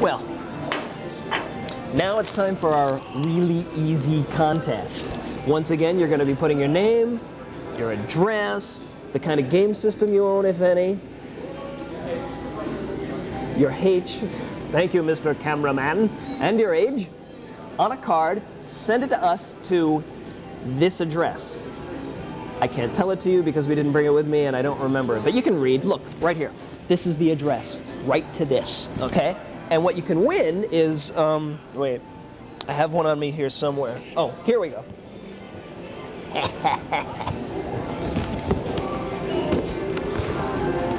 Well, now it's time for our really easy contest. Once again, you're going to be putting your name, your address, the kind of game system you own, if any, your H, thank you, Mr. Cameraman, and your age on a card. Send it to us to this address. I can't tell it to you because we didn't bring it with me and I don't remember it, but you can read. Look, right here. This is the address. Right to this, okay? And what you can win is, um, wait, I have one on me here somewhere. Oh, here we go.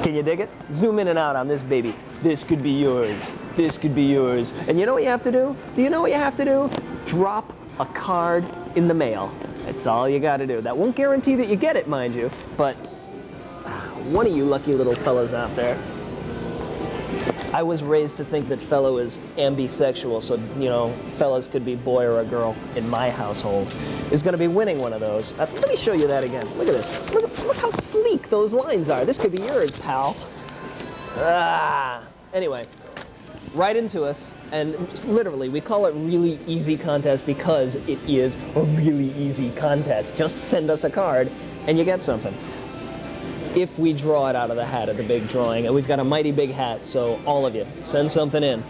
Can you dig it? Zoom in and out on this baby. This could be yours. This could be yours. And you know what you have to do? Do you know what you have to do? Drop a card in the mail. That's all you got to do. That won't guarantee that you get it, mind you, but one of you lucky little fellas out there. I was raised to think that fellow is ambisexual, so, you know, fellas could be boy or a girl in my household, is going to be winning one of those. Uh, let me show you that again. Look at this. Look, look how sleek those lines are. This could be yours, pal. Ah. Anyway, write into us, and literally, we call it really easy contest because it is a really easy contest. Just send us a card, and you get something if we draw it out of the hat at the big drawing. And we've got a mighty big hat, so all of you, send something in.